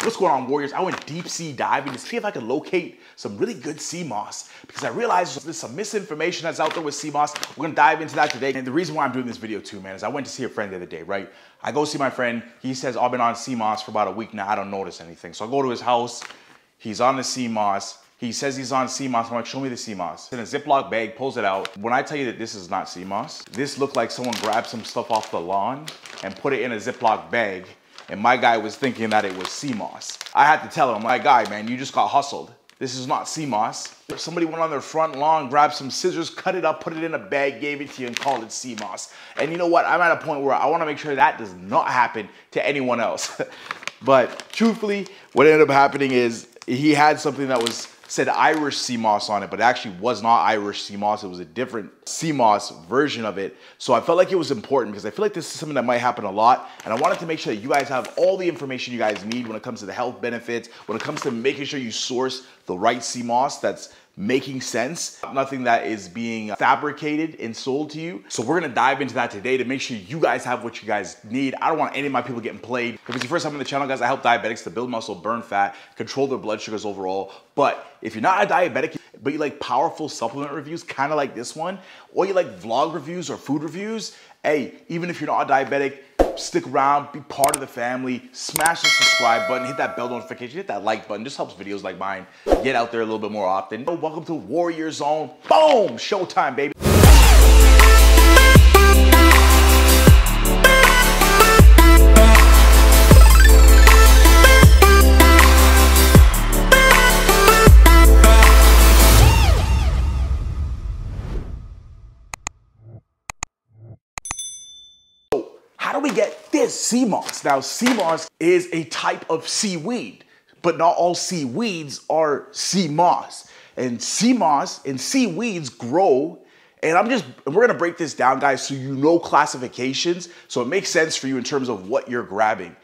What's going on, Warriors? I went deep sea diving to see if I could locate some really good sea moss because I realized there's some misinformation that's out there with sea moss. We're gonna dive into that today. And the reason why I'm doing this video too, man, is I went to see a friend the other day, right? I go see my friend. He says, I've been on sea moss for about a week now. I don't notice anything. So I go to his house. He's on the sea moss. He says he's on sea moss. I'm like, show me the sea moss. In a Ziploc bag, pulls it out. When I tell you that this is not sea moss, this looked like someone grabbed some stuff off the lawn and put it in a Ziploc bag and my guy was thinking that it was moss. I had to tell him, my guy, man, you just got hustled. This is not moss. Somebody went on their front lawn, grabbed some scissors, cut it up, put it in a bag, gave it to you, and called it moss. And you know what? I'm at a point where I want to make sure that does not happen to anyone else. but truthfully, what ended up happening is he had something that was said Irish sea moss on it, but it actually was not Irish sea moss. It was a different sea moss version of it. So I felt like it was important because I feel like this is something that might happen a lot. And I wanted to make sure that you guys have all the information you guys need when it comes to the health benefits, when it comes to making sure you source the right sea moss that's making sense, nothing that is being fabricated and sold to you. So we're gonna dive into that today to make sure you guys have what you guys need. I don't want any of my people getting played. If it's your first time on the channel, guys, I help diabetics to build muscle, burn fat, control their blood sugars overall. But if you're not a diabetic, but you like powerful supplement reviews, kind of like this one, or you like vlog reviews or food reviews, hey, even if you're not a diabetic, stick around, be part of the family, smash the subscribe button, hit that bell notification, hit that like button. Just helps videos like mine get out there a little bit more often. Welcome to Warrior Zone. Boom! Showtime, baby. Get this sea moss? Now, sea moss is a type of seaweed, but not all seaweeds are sea moss. And sea moss and seaweeds grow and I'm just, we're gonna break this down, guys, so you know classifications, so it makes sense for you in terms of what you're grabbing.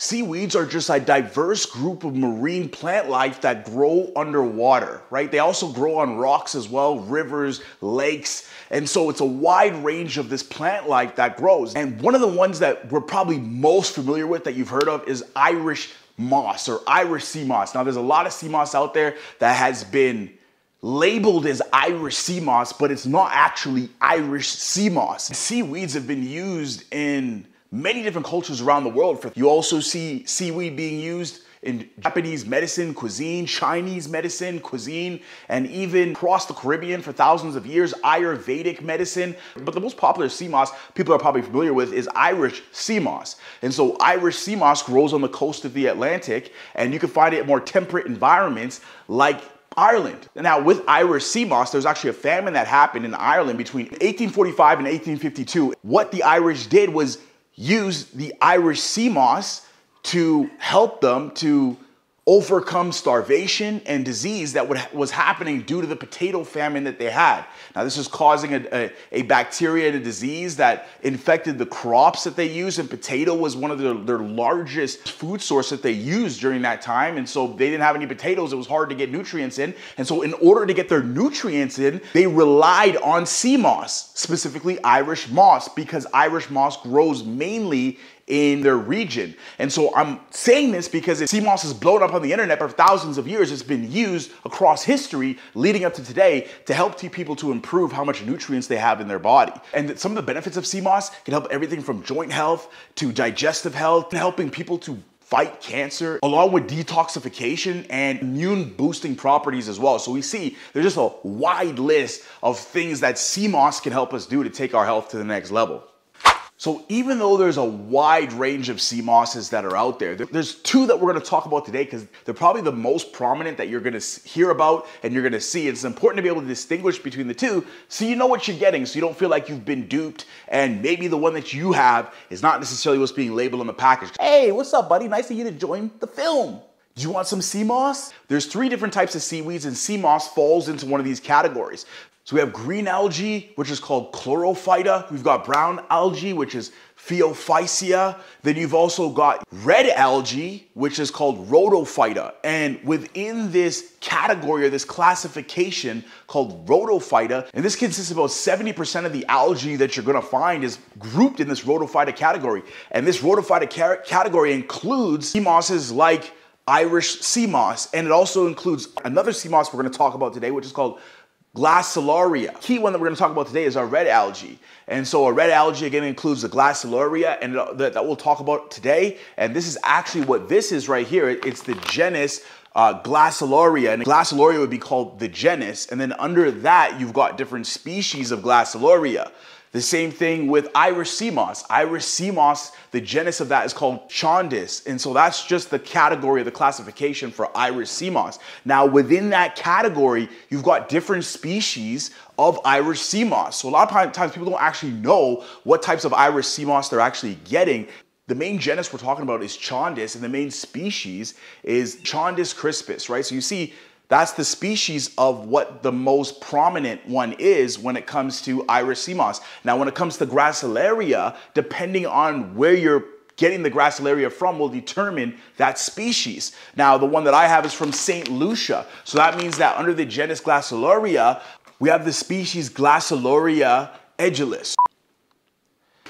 Seaweeds are just a diverse group of marine plant life that grow underwater, right? They also grow on rocks as well, rivers, lakes. And so it's a wide range of this plant life that grows. And one of the ones that we're probably most familiar with that you've heard of is Irish moss or Irish sea moss. Now, there's a lot of sea moss out there that has been labeled as Irish sea moss, but it's not actually Irish sea moss. Seaweeds have been used in many different cultures around the world. For you also see seaweed being used in Japanese medicine, cuisine, Chinese medicine, cuisine, and even across the Caribbean for thousands of years, Ayurvedic medicine. But the most popular sea moss people are probably familiar with is Irish sea moss. And so Irish sea moss grows on the coast of the Atlantic, and you can find it in more temperate environments like Ireland. Now, with Irish sea moss, there's actually a famine that happened in Ireland between 1845 and 1852. What the Irish did was use the Irish sea moss to help them to overcome starvation and disease that would, was happening due to the potato famine that they had. Now, this is causing a, a, a, bacteria and a disease that infected the crops that they used, and potato was one of their, their largest food source that they used during that time. And so they didn't have any potatoes. It was hard to get nutrients in. And so in order to get their nutrients in, they relied on sea moss, specifically Irish moss, because Irish moss grows mainly in their region. And so I'm saying this because sea moss has blown up on the internet for thousands of years. It's been used across history leading up to today to help people to improve how much nutrients they have in their body. And some of the benefits of sea moss can help everything from joint health to digestive health, helping people to fight cancer, along with detoxification and immune boosting properties as well. So we see there's just a wide list of things that sea moss can help us do to take our health to the next level. So even though there's a wide range of sea mosses that are out there, there's two that we're gonna talk about today because they're probably the most prominent that you're gonna hear about and you're gonna see. It's important to be able to distinguish between the two so you know what you're getting so you don't feel like you've been duped and maybe the one that you have is not necessarily what's being labeled on the package. Hey, what's up, buddy? Nice of you to join the film. Do you want some sea moss? There's three different types of seaweeds and sea moss falls into one of these categories. So we have green algae, which is called chlorophyta. We've got brown algae, which is Phaeophyceae. Then you've also got red algae, which is called Rhodophyta. And within this category or this classification called Rhodophyta, and this consists of about 70% of the algae that you're gonna find is grouped in this Rhodophyta category. And this Rhodophyta category includes sea mosses like Irish sea moss, and it also includes another sea moss we're gonna talk about today, which is called Gracilaria. Key one that we're gonna talk about today is our red algae. And so a red algae again includes the Gracilaria and that, that we'll talk about today. And this is actually what this is right here. It's the genus uh, Gracilaria, and Gracilaria would be called the genus, and then under that you've got different species of Gracilaria. The same thing with Irish sea moss. Irish sea moss, the genus of that is called Chondrus. And so that's just the category of the classification for Irish sea moss. Now, within that category, you've got different species of Irish sea moss. So a lot of times people don't actually know what types of Irish sea moss they're actually getting. The main genus we're talking about is Chondrus, and the main species is Chondrus crispus, right? So you see, that's the species of what the most prominent one is when it comes to Irish sea moss. Now, when it comes to Gracilaria, depending on where you're getting the Gracilaria from will determine that species. Now, the one that I have is from St. Lucia. So that means that under the genus Gracilaria, we have the species Gracilaria edulis.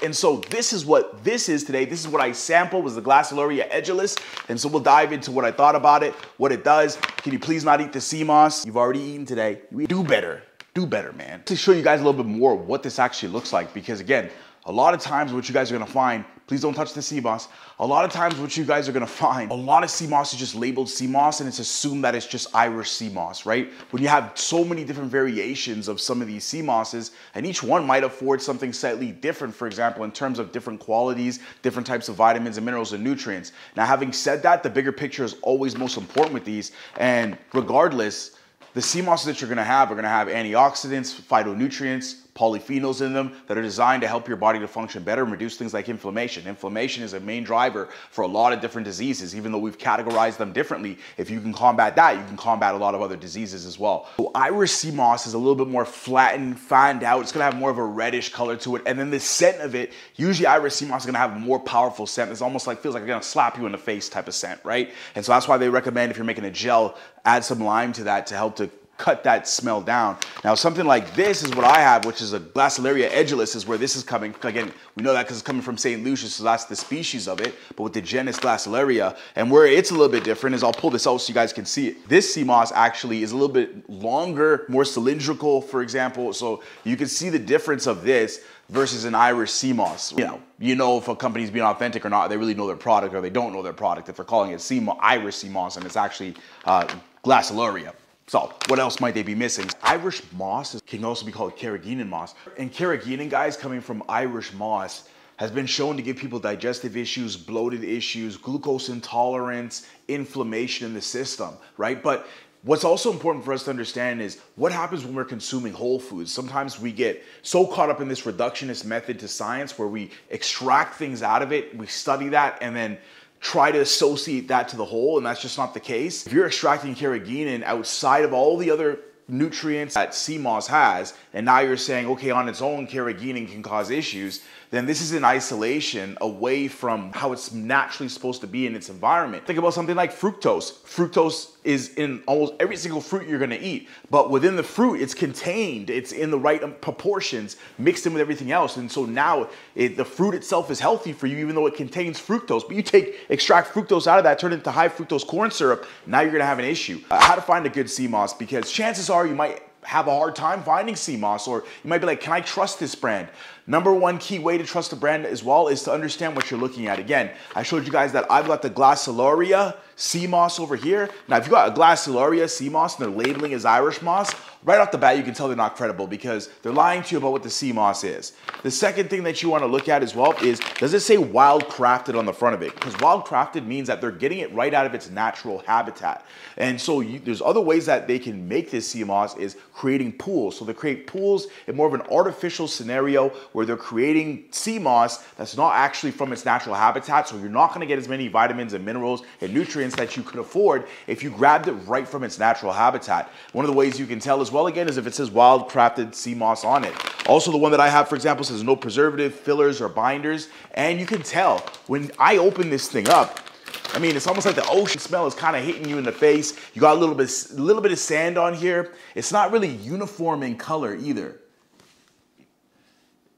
And so this is what this is today. This is what I sampled was the Gracilaria edulis. And so we'll dive into what I thought about it, what it does. Can you please not eat the sea moss? You've already eaten today. Do better. Do better, man. To show you guys a little bit more what this actually looks like because again, a lot of times what you guys are gonna find, please don't touch the sea moss. A lot of times what you guys are gonna find, a lot of sea moss is just labeled sea moss and it's assumed that it's just Irish sea moss, right? When you have so many different variations of some of these sea mosses and each one might afford something slightly different, for example, in terms of different qualities, different types of vitamins and minerals and nutrients. Now, having said that, the bigger picture is always most important with these and regardless, the sea mosses that you're gonna have are gonna have antioxidants, phytonutrients, polyphenols in them that are designed to help your body to function better and reduce things like inflammation. Inflammation is a main driver for a lot of different diseases, even though we've categorized them differently. If you can combat that, you can combat a lot of other diseases as well. So Irish sea moss is a little bit more flattened, fanned out. It's gonna have more of a reddish color to it. And then the scent of it, usually Irish sea moss is gonna have a more powerful scent. It's almost like, feels like it's gonna slap you in the face type of scent, right? And so that's why they recommend if you're making a gel, add some lime to that to help to cut that smell down. Now, something like this is what I have, which is a Gracilaria edulis is where this is coming. Again, we know that because it's coming from St. Lucia, so that's the species of it, but with the genus Gracilaria. And where it's a little bit different is I'll pull this out so you guys can see it. This sea moss actually is a little bit longer, more cylindrical, for example. So you can see the difference of this versus an Irish sea moss. You know, you know if a company's being authentic or not. They really know their product or they don't know their product. If they're calling it sea Irish sea moss and it's actually uh, Gracilaria. So what else might they be missing? Irish moss can also be called carrageenan moss. And carrageenan, guys, coming from Irish moss, has been shown to give people digestive issues, bloated issues, glucose intolerance, inflammation in the system, right? But What's also important for us to understand is what happens when we're consuming whole foods. Sometimes we get so caught up in this reductionist method to science where we extract things out of it, we study that, and then try to associate that to the whole, and that's just not the case. If you're extracting carrageenan outside of all the other nutrients that sea moss has, and now you're saying, okay, on its own, carrageenan can cause issues, then this is in isolation away from how it's naturally supposed to be in its environment. Think about something like fructose. Fructose is in almost every single fruit you're gonna eat, but within the fruit, it's contained, it's in the right proportions, mixed in with everything else. And so now it, the fruit itself is healthy for you, even though it contains fructose. But you take, extract fructose out of that, turn it into high fructose corn syrup, now you're gonna have an issue. Uh, how to find a good sea moss, because chances are you might have a hard time finding moss, or you might be like, can I trust this brand? Number one key way to trust a brand as well is to understand what you're looking at. Again, I showed you guys that I've got the Gracilaria sea moss over here. Now, if you got a Gracilaria sea moss and they're labeling as Irish moss, right off the bat, you can tell they're not credible because they're lying to you about what the sea moss is. The second thing that you want to look at as well is, does it say wild crafted on the front of it? Because wild crafted means that they're getting it right out of its natural habitat. And so you, there's other ways that they can make this sea moss is creating pools. So they create pools in more of an artificial scenario where they're creating sea moss that's not actually from its natural habitat. So you're not going to get as many vitamins and minerals and nutrients that you could afford if you grabbed it right from its natural habitat. One of the ways you can tell as well again is if it says wild crafted sea moss on it. Also the one that I have, for example, says no preservative, fillers, or binders. And you can tell when I open this thing up, I mean, it's almost like the ocean smell is kind of hitting you in the face. You got a little bit, a little bit of sand on here. It's not really uniform in color either.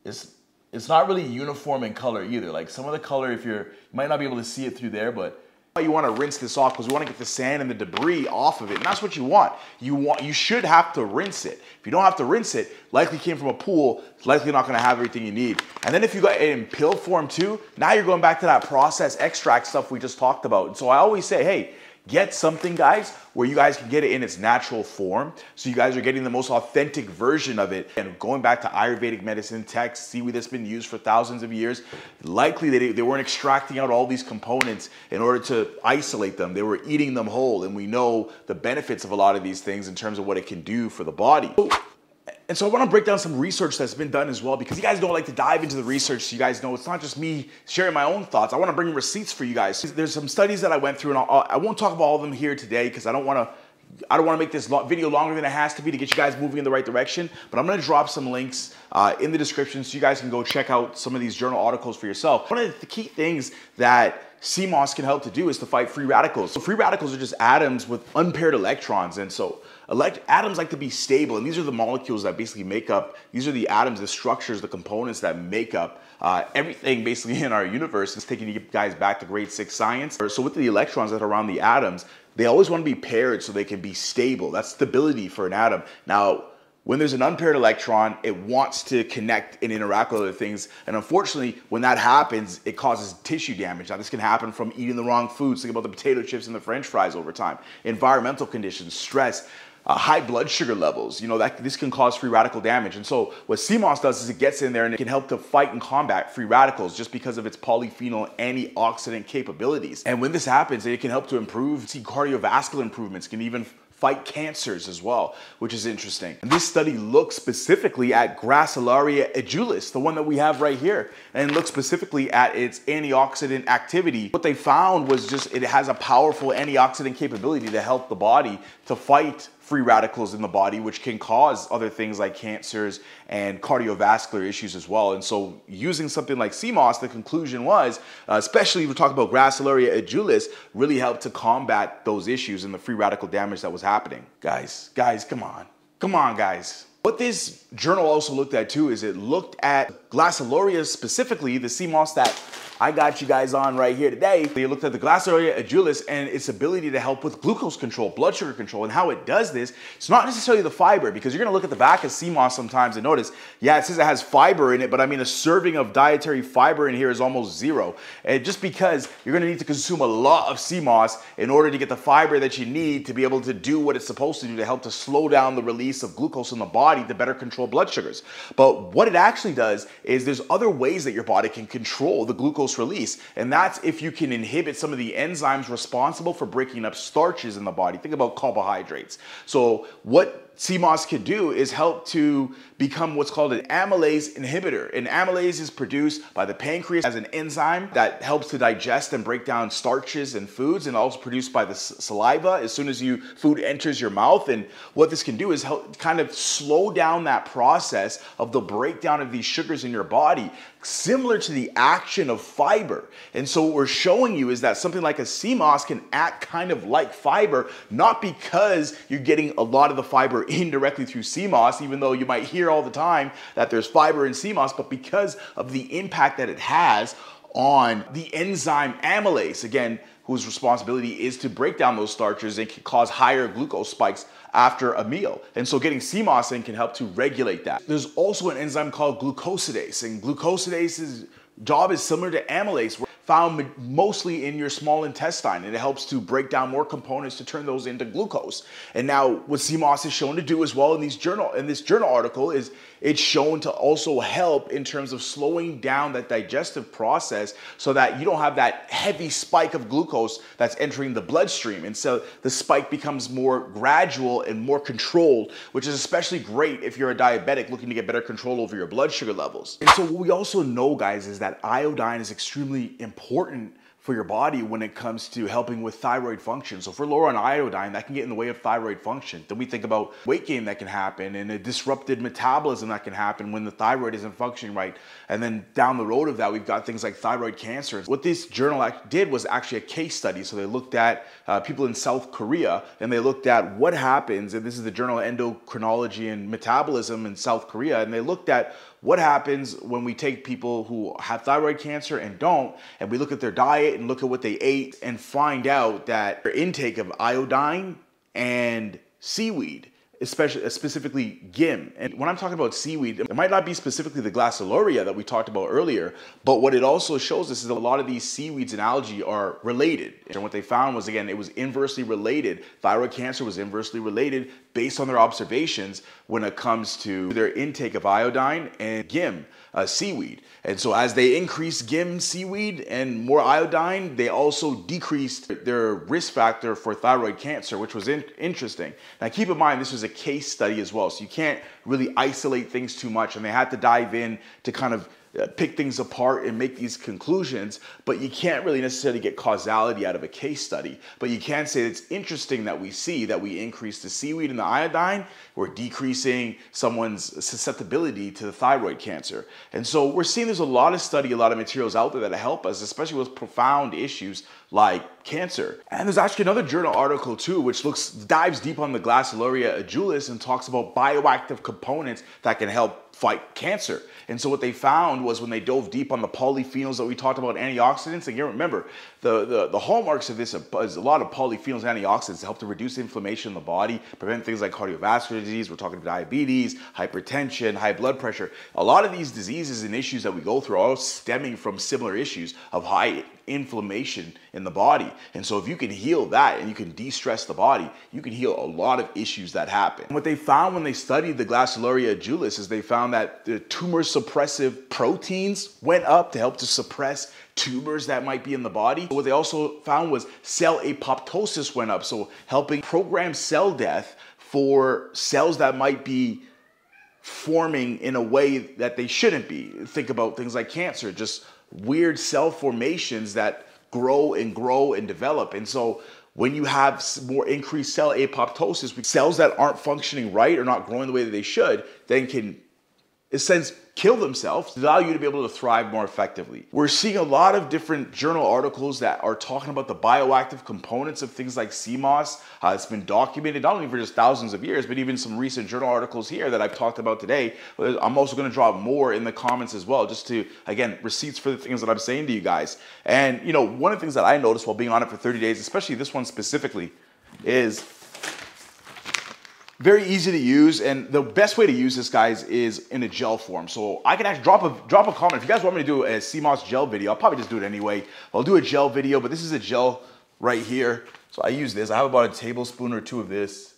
It's, it's not really uniform in color either. Like some of the color, if you're, you might not be able to see it through there, but You want to rinse this off because we want to get the sand and the debris off of it. And that's what you want. You want you should have to rinse it. If you don't have to rinse it, likely came from a pool, likely not going to have everything you need. And then if you got it in pill form too, now you're going back to that process extract stuff we just talked about. And so I always say, hey, Get something, guys, where you guys can get it in its natural form. So you guys are getting the most authentic version of it. And going back to Ayurvedic medicine, text, seaweed that's been used for thousands of years, likely they, they weren't extracting out all these components in order to isolate them. They were eating them whole. And we know the benefits of a lot of these things in terms of what it can do for the body. And so I want to break down some research that's been done as well because you guys don't like to dive into the research. So you guys know it's not just me sharing my own thoughts. I want to bring receipts for you guys. There's some studies that I went through, and I'll, I will not talk about all of them here today because I don't want to. I don't want to make this video longer than it has to be to get you guys moving in the right direction, but I'm going to drop some links uh, in the description so you guys can go check out some of these journal articles for yourself. One of the key things that moss can help to do is to fight free radicals. So free radicals are just atoms with unpaired electrons, and so Elect atoms like to be stable, and these are the molecules that basically make up, these are the atoms, the structures, the components that make up uh, everything basically in our universe. It's taking you guys back to grade six science. So with the electrons that are around the atoms, they always want to be paired so they can be stable. That's stability for an atom. Now, when there's an unpaired electron, it wants to connect and interact with other things. And unfortunately, when that happens, it causes tissue damage. Now, this can happen from eating the wrong foods. Think about the potato chips and the french fries over time. Environmental conditions, stress, uh, high blood sugar levels. You know, that this can cause free radical damage. And so what moss does is it gets in there and it can help to fight and combat free radicals just because of its polyphenol antioxidant capabilities. And when this happens, it can help to improve, see cardiovascular improvements, can even fight cancers as well, which is interesting. And this study looks specifically at Gracilaria edulis, the one that we have right here, and looks specifically at its antioxidant activity. What they found was just it has a powerful antioxidant capability to help the body to fight free radicals in the body, which can cause other things like cancers and cardiovascular issues as well. And so using something like moss, the conclusion was, uh, especially we're talking about Gracilaria edulis, really helped to combat those issues and the free radical damage that was happening. Guys, guys, come on. Come on, guys. What this journal also looked at too is it looked at Gracilaria specifically, the moss that I got you guys on right here today. They looked at the Gracilaria edulis and its ability to help with glucose control, blood sugar control, and how it does this. It's not necessarily the fiber because you're gonna look at the back of sea moss sometimes and notice, yeah, it says it has fiber in it, but I mean a serving of dietary fiber in here is almost zero. And just because you're gonna need to consume a lot of sea moss in order to get the fiber that you need to be able to do what it's supposed to do to help to slow down the release of glucose in the body to better control blood sugars. But what it actually does is there's other ways that your body can control the glucose glucose release. And that's if you can inhibit some of the enzymes responsible for breaking up starches in the body. Think about carbohydrates. So what moss can do is help to become what's called an amylase inhibitor. And amylase is produced by the pancreas as an enzyme that helps to digest and break down starches and foods and also produced by the saliva as soon as you food enters your mouth. And what this can do is help kind of slow down that process of the breakdown of these sugars in your body, similar to the action of fiber. And so what we're showing you is that something like a moss can act kind of like fiber, not because you're getting a lot of the fiber indirectly through moss, even though you might hear all the time that there's fiber in moss, but because of the impact that it has on the enzyme amylase, again, whose responsibility is to break down those starches and can cause higher glucose spikes after a meal. And so getting moss in can help to regulate that. There's also an enzyme called glucosidase, and glucosidase's job is similar to amylase found mostly in your small intestine and it helps to break down more components to turn those into glucose. And now what moss is shown to do as well in these journal in this journal article is it's shown to also help in terms of slowing down that digestive process so that you don't have that heavy spike of glucose that's entering the bloodstream. And so the spike becomes more gradual and more controlled, which is especially great if you're a diabetic looking to get better control over your blood sugar levels. And so what we also know guys is that iodine is extremely important for your body when it comes to helping with thyroid function. So if we're on iodine, that can get in the way of thyroid function. Then we think about weight gain that can happen and a disrupted metabolism that can happen when the thyroid isn't functioning right. And then down the road of that, we've got things like thyroid cancer. What this journal did was actually a case study. So they looked at uh, people in South Korea and they looked at what happens, and this is the journal Endocrinology and Metabolism in South Korea, and they looked at what happens when we take people who have thyroid cancer and don't, and we look at their diet and look at what they ate and find out that their intake of iodine and seaweed especially uh, specifically GIM. And when I'm talking about seaweed, it might not be specifically the Gracilaria that we talked about earlier, but what it also shows us is a lot of these seaweeds and algae are related. And what they found was again, it was inversely related. Thyroid cancer was inversely related based on their observations when it comes to their intake of iodine and GIM uh, seaweed. And so as they increased GIM seaweed and more iodine, they also decreased their risk factor for thyroid cancer, which was in interesting. Now keep in mind, this was a case study as well, so you can't really isolate things too much, and they had to dive in to kind of Uh, pick things apart and make these conclusions, but you can't really necessarily get causality out of a case study. But you can say it's interesting that we see that we increase the seaweed and the iodine, we're decreasing someone's susceptibility to the thyroid cancer. And so we're seeing there's a lot of study, a lot of materials out there that help us, especially with profound issues like cancer. And there's actually another journal article too, which looks dives deep on the Gracilaria edulis and talks about bioactive components that can help fight cancer. And so what they found was when they dove deep on the polyphenols that we talked about, antioxidants, you remember, the, the, the hallmarks of this is a lot of polyphenols, antioxidants to help to reduce inflammation in the body, prevent things like cardiovascular disease, we're talking diabetes, hypertension, high blood pressure. A lot of these diseases and issues that we go through are all stemming from similar issues of high inflammation in the body. And so if you can heal that and you can de-stress the body, you can heal a lot of issues that happen. And what they found when they studied the Gracilaria edulis is they found that the tumor suppressive proteins went up to help to suppress tumors that might be in the body. What they also found was cell apoptosis went up, so helping program cell death for cells that might be forming in a way that they shouldn't be. Think about things like cancer, just weird cell formations that grow and grow and develop. And so when you have more increased cell apoptosis, cells that aren't functioning right or not growing the way that they should, then can, in a sense, kill themselves to allow you to be able to thrive more effectively. We're seeing a lot of different journal articles that are talking about the bioactive components of things like moss. Uh, it's been documented not only for just thousands of years, but even some recent journal articles here that I've talked about today. I'm also going to drop more in the comments as well, just to, again, receipts for the things that I'm saying to you guys. And, you know, one of the things that I noticed while being on it for 30 days, especially this one specifically, is very easy to use, and the best way to use this, guys, is in a gel form. So I can actually drop a drop a comment. If you guys want me to do a moss gel video, I'll probably just do it anyway. I'll do a gel video, but this is a gel right here. So I use this. I have about a tablespoon or two of this.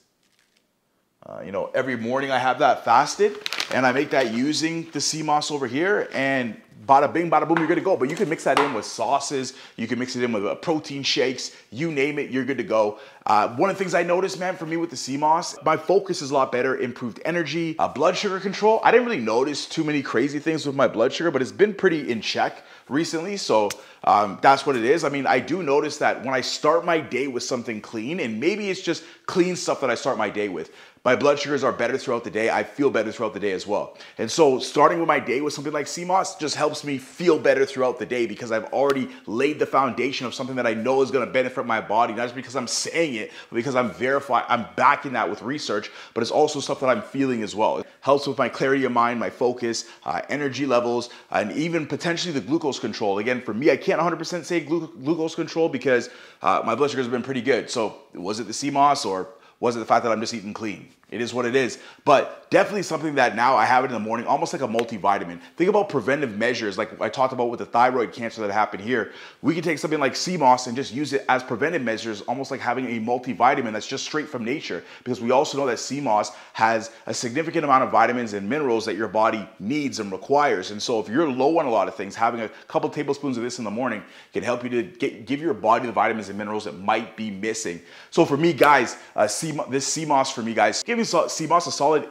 Uh, you know, every morning I have that fasted, and I make that using the sea moss over here. And bada bing, bada boom, you're good to go. But you can mix that in with sauces. You can mix it in with uh, protein shakes. You name it, you're good to go. Uh, one of the things I noticed, man, for me with the moss, my focus is a lot better, improved energy, uh, blood sugar control. I didn't really notice too many crazy things with my blood sugar, but it's been pretty in check recently. So um, that's what it is. I mean, I do notice that when I start my day with something clean, and maybe it's just clean stuff that I start my day with, my blood sugars are better throughout the day. I feel better throughout the day as well. And so starting with my day with something like moss just helps me feel better throughout the day because I've already laid the foundation of something that I know is gonna benefit my body, not just because I'm saying it, but because I'm verifying, I'm backing that with research, but it's also stuff that I'm feeling as well. It helps with my clarity of mind, my focus, uh, energy levels, and even potentially the glucose control. Again, for me, I can't 100% say glu glucose control because uh, my blood sugars have been pretty good. So was it the moss or was it the fact that I'm just eating clean? It is what it is. But definitely something that now I have it in the morning, almost like a multivitamin. Think about preventive measures, like I talked about with the thyroid cancer that happened here. We can take something like sea moss and just use it as preventive measures, almost like having a multivitamin that's just straight from nature. Because we also know that moss has a significant amount of vitamins and minerals that your body needs and requires. And so if you're low on a lot of things, having a couple tablespoons of this in the morning can help you to get, give your body the vitamins and minerals that might be missing. So for me, guys, uh, sea, this sea moss for me, guys, give me sea moss a solid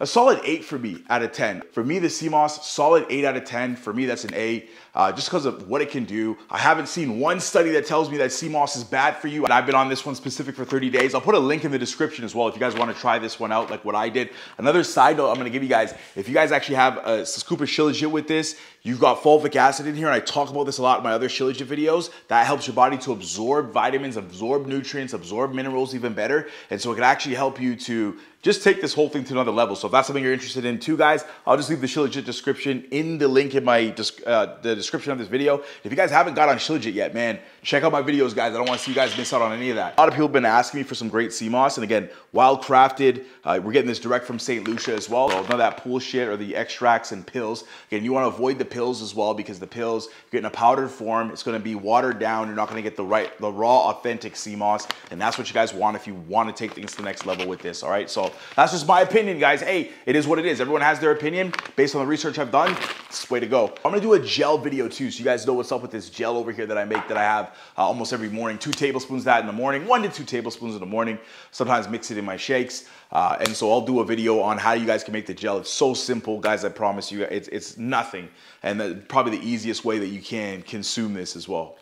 a solid 8 for me out of 10. For me, the moss, solid 8 out of 10. For me, that's an A, uh, just because of what it can do. I haven't seen one study that tells me that moss is bad for you, and I've been on this one specific for 30 days. I'll put a link in the description as well if you guys want to try this one out like what I did. Another side note I'm to give you guys, if you guys actually have a scoop of Shilajit with this, you've got fulvic acid in here, and I talk about this a lot in my other Shilajit videos. That helps your body to absorb vitamins, absorb nutrients, absorb minerals even better, and so it can actually help you to just take this whole thing to another level. So if that's something you're interested in too, guys, I'll just leave the Shilajit description in the link in my uh, the description of this video. If you guys haven't got on Shilajit yet, man, check out my videos, guys. I don't want to see you guys miss out on any of that. A lot of people have been asking me for some great sea moss, and again, wild crafted. Uh, we're getting this direct from St. Lucia as well. So none of that pool shit or the extracts and pills. Again, you want to avoid the pills as well because the pills you're getting a powdered form. It's going to be watered down. You're not going to get the right, the raw, authentic sea moss, and that's what you guys want if you want to take things to the next level with this. All right, so that's just my opinion, guys. Hey, it is what it is. Everyone has their opinion based on the research I've done. It's way to go. I'm gonna do a gel video too, so you guys know what's up with this gel over here that I make that I have uh, almost every morning. Two tablespoons that in the morning, one to two tablespoons in the morning. Sometimes mix it in my shakes. Uh, and so I'll do a video on how you guys can make the gel. It's so simple, guys. I promise you, it's, it's nothing. And the, probably the easiest way that you can consume this as well.